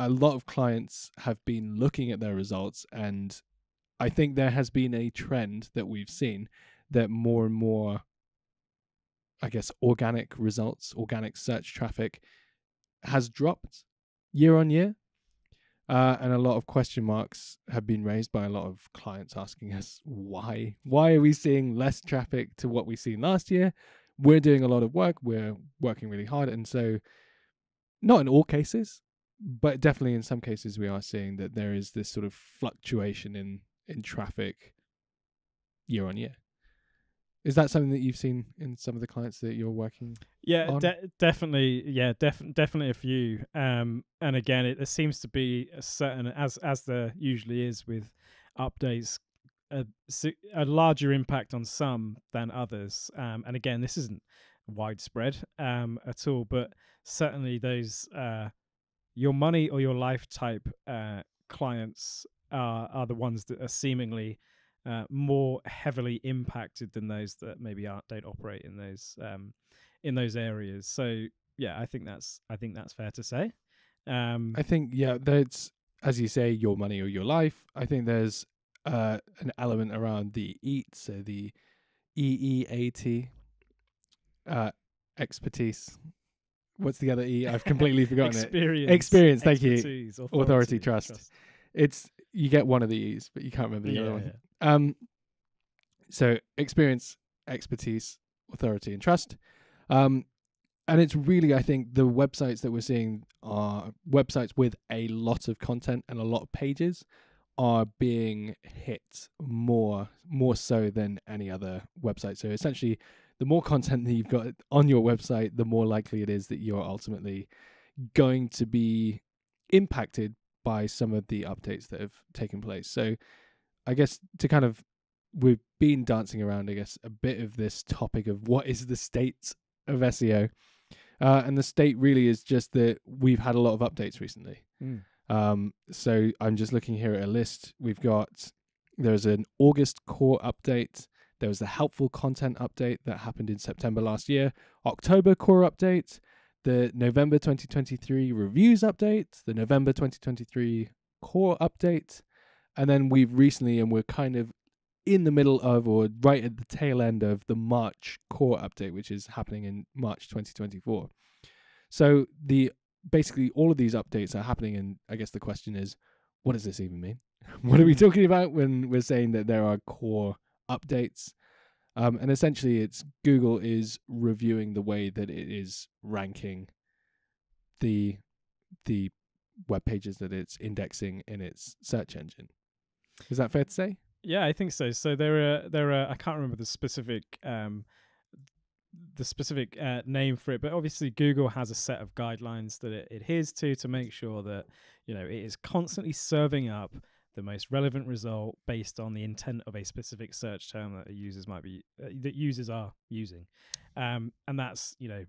a lot of clients have been looking at their results, and I think there has been a trend that we've seen that more and more, I guess, organic results, organic search traffic has dropped year on year. Uh, and a lot of question marks have been raised by a lot of clients asking us why. Why are we seeing less traffic to what we seen last year? We're doing a lot of work. We're working really hard, and so not in all cases, but definitely in some cases we are seeing that there is this sort of fluctuation in in traffic year on year. Is that something that you've seen in some of the clients that you're working? Yeah, de- definitely. Yeah, def- definitely a few. Um, and again, it there seems to be a certain, as as there usually is with updates, a, a larger impact on some than others. Um, and again, this isn't widespread um, at all, but certainly those uh, your money or your life type uh, clients are are the ones that are seemingly uh, more heavily impacted than those that maybe aren't don't operate in those um, in those areas. So yeah, I think that's I think that's fair to say. Um, I think yeah, that's as you say, your money or your life. I think there's uh, an element around the EAT, so the E E A T, uh, expertise. What's the other E? I've completely forgotten it. experience, Experience, thank you. expertise, Authority, trust. It's you get one of the E's, but you can't remember the Yeah, other one. yeah. Um, so experience, expertise, authority, and trust. Um, and it's really, I think, the websites that we're seeing are websites with a lot of content and a lot of pages are being hit more, more so than any other website. So essentially, the more content that you've got on your website, the more likely it is that you're ultimately going to be impacted by some of the updates that have taken place. So, I guess to kind of we've been dancing around, I guess, a bit of this topic of what is the state of SEO, uh, and the state really is just that we've had a lot of updates recently. Mm. Um, so I'm just looking here at a list. We've got there's an August core update. There was the helpful content update that happened in September last year. October core update. The November 2023 reviews update. The November 2023 core update. And then we've recently, and we're kind of in the middle of, or right at the tail end of the March core update, which is happening in March 2024. So the basically all of these updates are happening, and I guess the question is, what does this even mean? what are we hmm. talking about when we're saying that there are core updates? Um, and essentially, it's Google is reviewing the way that it is ranking the the web pages that it's indexing in its search engine. Is that fair to say? Yeah, I think so. So there are there are I can't remember the specific um the specific uh, name for it, but obviously Google has a set of guidelines that it adheres to to make sure that you know it is constantly serving up the most relevant result based on the intent of a specific search term that users might be uh, that users are using, um, and that's you know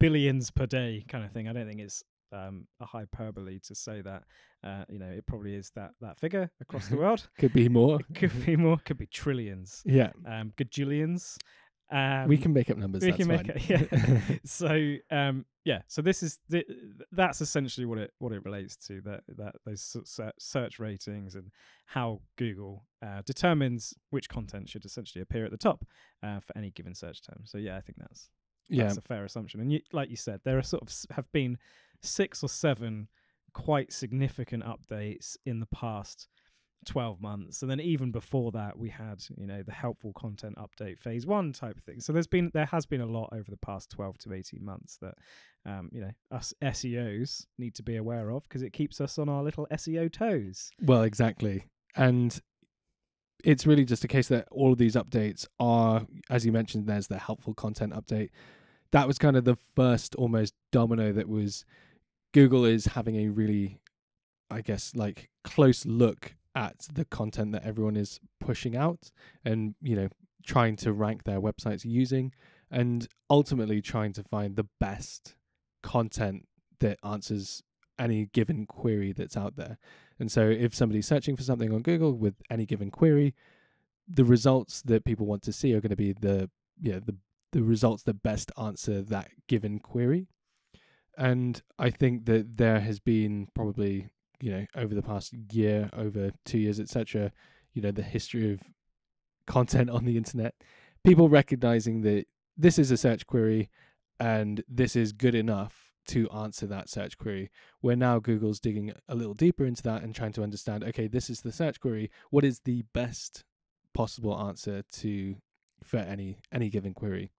billions per day kind of thing. I don't think it's um, a hyperbole to say that. Uh, you know, it probably is that that figure across the world. Could be more. It could be more. Could be trillions, Yeah, um, gajillions. Um, we can make up numbers. we that's can make fine. it. Yeah. so um, yeah. So this is the, that's essentially what it what it relates to. That that those se- se- search ratings and how Google uh, determines which content should essentially appear at the top uh, for any given search term. So yeah, I think that's yeah, that's a fair assumption. And you, like you said, there are sort of have been six or seven quite significant updates in the past 12 months and then even before that we had you know the helpful content update phase one type of thing so there's been there has been a lot over the past 12 to 18 months that um, you know us seos need to be aware of because it keeps us on our little seo toes Well, exactly. And it's really just a case that all of these updates are, as you mentioned, there's the helpful content update. That was kind of the first almost domino that was Google is having a really, I guess, like close look at the content that everyone is pushing out and, you know, trying to rank their websites using and ultimately trying to find the best content that answers any given query that's out there. And so if somebody's searching for something on Google with any given query, the results that people want to see are going to be the yeah, the the results that best answer that given query. and I think that there has been probably you know over the past year, over two years, etc. You know the history of content on the internet, people recognizing that this is a search query and this is good enough to answer that search query. Where now Google's digging a little deeper into that and trying to understand, okay, this is the search query. What is the best possible answer to for any any given query?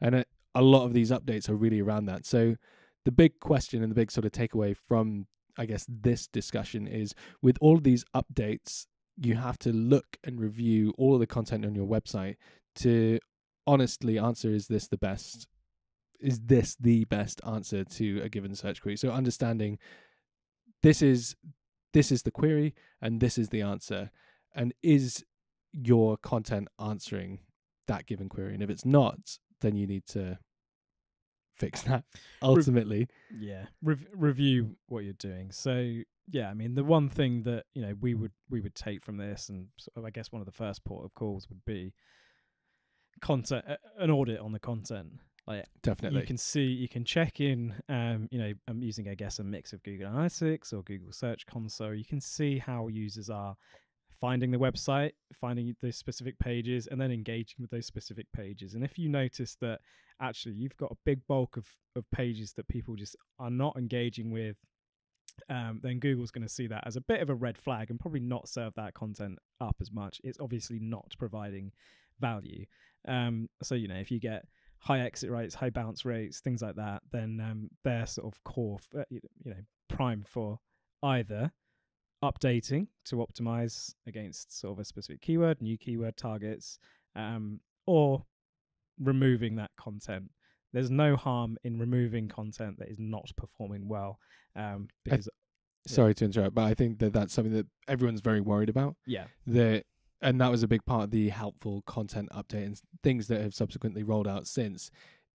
And a, a lot of these updates are really around that. So the big question and the big sort of takeaway from I guess this discussion is with all these updates, you have to look and review all of the content on your website to honestly answer is this the best is this the best answer to a given search query? So understanding this is this is the query and this is the answer. And is your content answering that given query? And if it's not then you need to fix that ultimately. yeah Rev- review what you're doing. So yeah i mean the one thing that you know we would we would take from this and sort of, i guess one of the first port of calls would be content uh, an audit on the content. Like definitely. you can see you can check in um you know i'm using i guess a mix of google analytics or google search console. You can see how users are finding the website finding the specific pages and then engaging with those specific pages and if you notice that actually you've got a big bulk of of pages that people just are not engaging with um, then Google's going to see that as a bit of a red flag and probably not serve that content up as much. It's obviously not providing value. Um, so you know, if you get high exit rates, high bounce rates, things like that, then um, they're sort of core, uh, you know, prime for either updating to optimize against sort of a specific keyword, new keyword targets, um, or removing that content. There's no harm in removing content that is not performing well, um, because sorry to interrupt but i think that that's something that everyone's very worried about. Yeah, that and that was a big part of the helpful content update and things that have subsequently rolled out since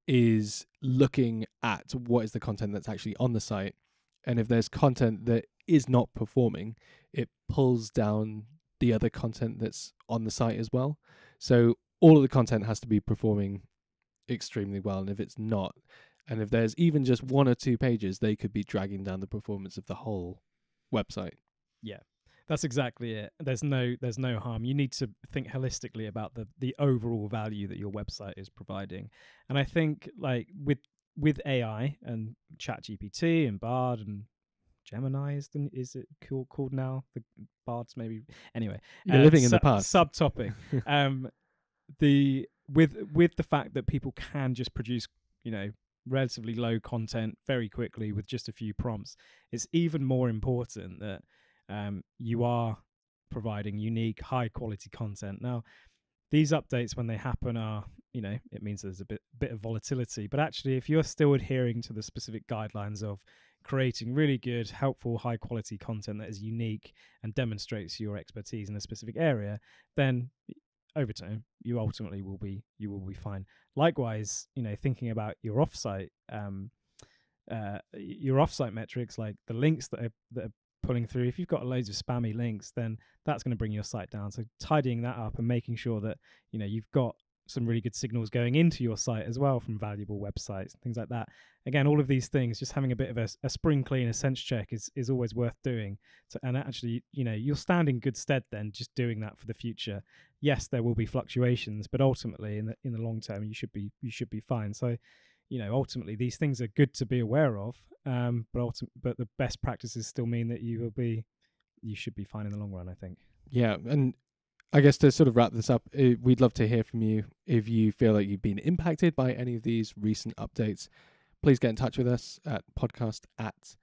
is looking at what is the content that's actually on the site and if there's content that is not performing it pulls down the other content that's on the site as well so all of the content has to be performing extremely well and if it's not and if there's even just one or two pages they could be dragging down the performance of the whole website Yeah. That's exactly it. There's no there's no harm. You need to think holistically about the the overall value that your website is providing. And I think like with with AI and ChatGPT and Bard and Gemini is the, is it cool, called now? The Bard's maybe anyway. you're uh, living in the past Subtopic. um, the with with the fact that people can just produce you know relatively low content very quickly with just a few prompts, it's even more important that um, you are providing unique, high quality content. Now, these updates when they happen are you know it means there's a bit bit of volatility, but actually if you're still adhering to the specific guidelines of creating really good, helpful, high quality content that is unique and demonstrates your expertise in a specific area, then over time you ultimately will be you will be fine. Likewise, you know, thinking about your offsite um uh your offsite metrics like the links that are that are pulling through if you've got loads of spammy links then that's going to bring your site down. So tidying that up and making sure that you know you've got some really good signals going into your site as well from valuable websites things like that. Again all of these things just having a bit of a spring clean a sense check is is always worth doing. To, and actually you know you'll stand in good stead then just doing that for the future. Yes there will be fluctuations but ultimately in the in the long term you should be you should be fine. So you know ultimately these things are good to be aware of um but ultim- but the best practices still mean that you will be you should be fine in the long run i think Yeah, and I guess to sort of wrap this up, uh, we'd love to hear from you if you feel like you've been impacted by any of these recent updates. Please get in touch with us at podcast at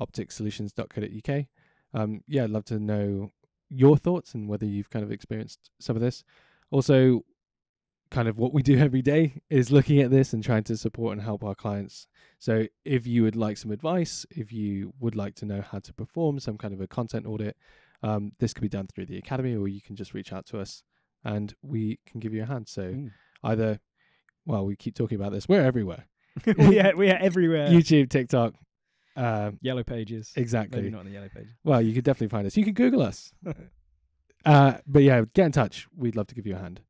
optixsolutions.co.uk. Um, yeah, I'd love to know your thoughts and whether you've kind of experienced some of this. Also, kind of what we do every day is looking at this and trying to support and help our clients. So, if you would like some advice, if you would like to know how to perform some kind of a content audit, um, this could be done through the academy, or you can just reach out to us and we can give you a hand. So, Mm. either, well, we keep talking about this, we're everywhere we are we are everywhere YouTube, TikTok. Um, yellow pages exactly. maybe not in the yellow pages Well, you could definitely find us. You can Google us. uh, but yeah, get in touch. We'd love to give you a hand.